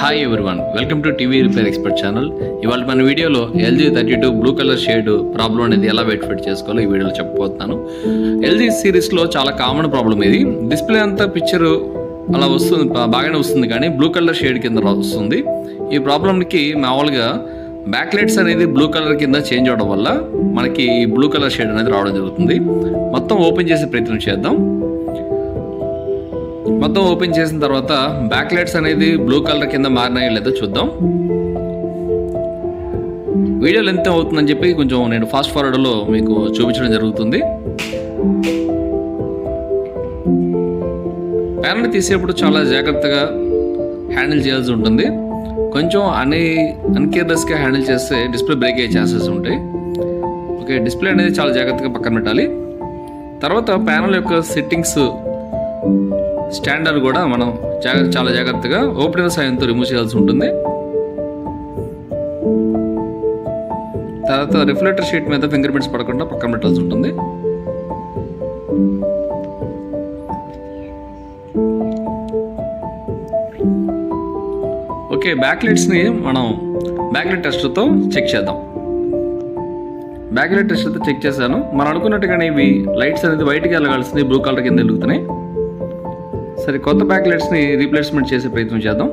Hi everyone welcome to TV repair expert channel ఇవాళ మన వీడియోలో LG thirty two blue colour shade problem అనేది ఎలా వెయిట్ ఫిట్ చేసుకోవాలో ఈ వీడియోలో చెప్పబోతున్నాను. ఎల్జీ సిరీస్లో చాలా కామన్ ప్రాబ్లం ఇది. డిస్ప్లే అంతా పిక్చర్ అలా వస్తుంది బాగానే వస్తుంది కానీ బ్లూ కలర్ షేడ్ కింద వస్తుంది. ఈ ప్రాబ్లంకి మామూలుగా బ్యాక్ లైట్స్ అనేది బ్లూ కలర్ కింద చేంజ్ అవడం వల్ల మనకి ఈ బ్లూ కలర్ షేడ్ అనేది రావడం జరుగుతుంది. మొత్తం ఓపెన్ చేసే ప్రయత్నం చేద్దాం. మొత్తం ఓపెన్ చేసిన తర్వాత బ్యాక్ లైట్స్ అనేది బ్లూ కలర్ కింద మారినాయో లేదో చూద్దాం. వీడియో లెంత్ అవుతుందని చెప్పి కొంచెం నేను ఫాస్ట్ ఫార్వర్డ్లో మీకు చూపించడం జరుగుతుంది. ప్యానల్ తీసేప్పుడు చాలా జాగ్రత్తగా హ్యాండిల్ చేయాల్సి ఉంటుంది. కొంచెం అన్ని అన్కేర్లెస్గా హ్యాండిల్ చేస్తే డిస్ప్లే బ్రేక్ అయ్యే ఛాన్సెస్ ఉంటాయి. ఓకే డిస్ప్లే అనేది చాలా జాగ్రత్తగా పక్కన పెట్టాలి. తర్వాత ప్యానల్ యొక్క సెట్టింగ్స్ స్టాండర్డ్ కూడా మనం చాలా జాగ్రత్తగా ఓపెనర్ సాయంతో రిమూవ్ చేయాల్సి ఉంటుంది. తర్వాత రిఫ్లెక్టర్ షీట్ మీద ఫింగర్ ప్రింట్స్ పడకుండా పక్కన పెట్టాల్సి ఉంటుంది. ఓకే బ్యాక్లైట్స్ని మనం బ్యాక్లెట్ టెస్ట్తో చెక్ చేద్దాం. బ్యాక్లెట్ టెస్ట్తో చెక్ చేశాను. మనం అనుకున్నట్టుగానే ఇవి లైట్స్ అనేది వైట్కి వెళ్ళగాల్సింది బ్లూ కలర్ కింద వెలుగుతున్నాయి. సరే కొత్త ప్యాక్లెట్స్ని రీప్లేస్మెంట్ చేసే ప్రయత్నం చేద్దాం.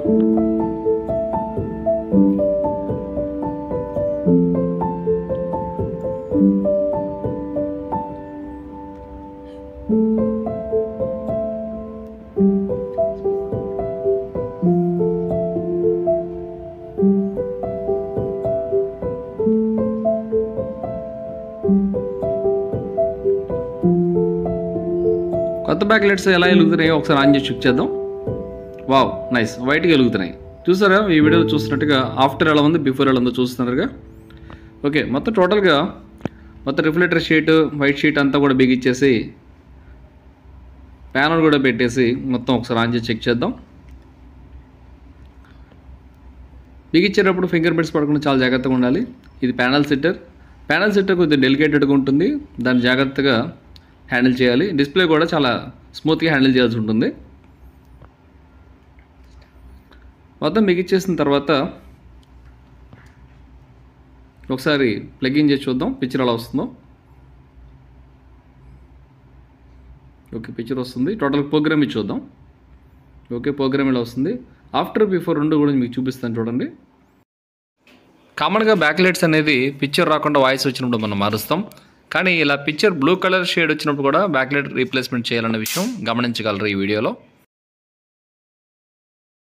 కొత్త బ్యాక్ లైట్స్ ఎలా వెలుగుతున్నాయో ఒకసారి ఆన్ చేసి చెక్ చేద్దాం. Wow nice. వైట్గా వెలుగుతున్నాయి. చూసారా? ఈ వీడియో చూస్తున్నట్టుగా ఆఫ్టర్ ఎలా ఉంది బిఫోర్ ఎలా ఉందో చూస్తున్నారుగా. ఓకే మొత్తం టోటల్గా మొత్తం రిఫ్లెక్టర్ షీట్ వైట్ షీట్ అంతా కూడా బిగిచ్చేసి ప్యానల్ కూడా పెట్టేసి మొత్తం ఒకసారి ఆన్ చేసి చెక్ చేద్దాం. బిగిచ్చేటప్పుడు ఫింగర్ ప్రింట్స్ పడకుండా చాలా జాగ్రత్తగా ఉండాలి. ఇది ప్యానల్ సిట్టర్. ప్యానల్ సిట్టర్ కొద్దిగా డెలికేటెడ్గా ఉంటుంది. దాన్ని జాగ్రత్తగా హ్యాండిల్ చేయాలి. డిస్ప్లే కూడా చాలా స్మూత్గా హ్యాండిల్ చేయాల్సి ఉంటుంది. మొత్తం మిగిచ్చేసిన తర్వాత ఒకసారి ప్లగిన్ చేసి చూద్దాం. పిక్చర్ ఎలా వస్తుందో. ఓకే పిక్చర్ వస్తుంది. టోటల్ ప్రోగ్రామ్ ఇచ్చి చూద్దాం. ఓకే ప్రోగ్రామ్ ఇలా వస్తుంది. ఆఫ్టర్ బిఫోర్ రెండు కూడా మీకు చూపిస్తాను చూడండి. కామన్గా బ్యాక్ లైట్స్ అనేది పిక్చర్ రాకుండా వాయిస్ వచ్చినప్పుడు మనం మారుస్తాం. కానీ ఇలా పిక్చర్ బ్లూ కలర్ షేడ్ వచ్చినప్పుడు కూడా బ్యాక్లైట్ రీప్లేస్మెంట్ చేయాలన్న విషయం గమనించగలరు ఈ వీడియోలో.